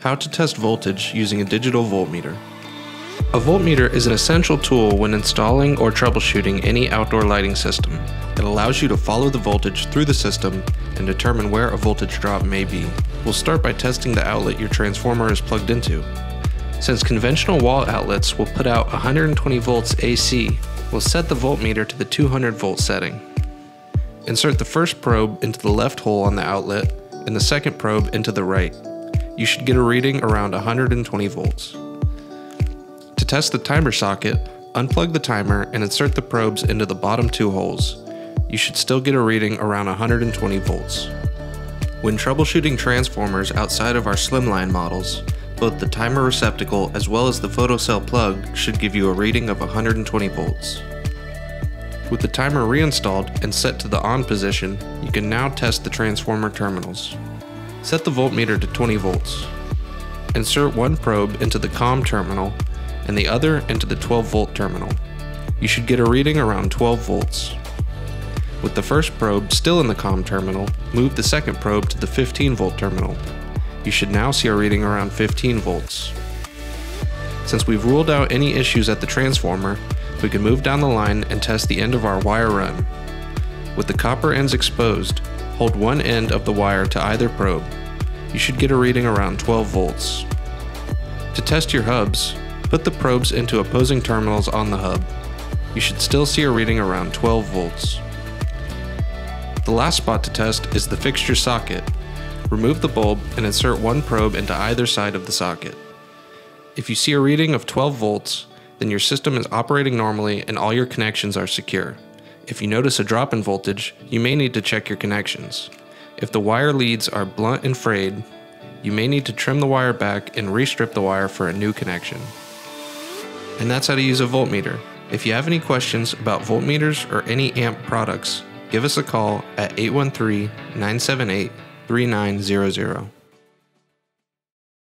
How to test voltage using a digital voltmeter. A voltmeter is an essential tool when installing or troubleshooting any outdoor lighting system. It allows you to follow the voltage through the system and determine where a voltage drop may be. We'll start by testing the outlet your transformer is plugged into. Since conventional wall outlets will put out 120 volts AC, we'll set the voltmeter to the 200 volt setting. Insert the first probe into the left hole on the outlet and the second probe into the right. You should get a reading around 120 volts. To test the timer socket, unplug the timer and insert the probes into the bottom two holes. You should still get a reading around 120 volts. When troubleshooting transformers outside of our slimline models, both the timer receptacle as well as the photocell plug should give you a reading of 120 volts. With the timer reinstalled and set to the on position, you can now test the transformer terminals. Set the voltmeter to 20 volts. Insert one probe into the COM terminal and the other into the 12 volt terminal. You should get a reading around 12 volts. With the first probe still in the COM terminal, move the second probe to the 15 volt terminal. You should now see a reading around 15 volts. Since we've ruled out any issues at the transformer, we can move down the line and test the end of our wire run. With the copper ends exposed, hold one end of the wire to either probe. You should get a reading around 12 volts. To test your hubs, put the probes into opposing terminals on the hub. You should still see a reading around 12 volts. The last spot to test is the fixture socket. Remove the bulb and insert one probe into either side of the socket. If you see a reading of 12 volts, then your system is operating normally and all your connections are secure. If you notice a drop in voltage, you may need to check your connections. If the wire leads are blunt and frayed, you may need to trim the wire back and restrip the wire for a new connection. And that's how to use a voltmeter. If you have any questions about voltmeters or any amp products, give us a call at 813 978 3900.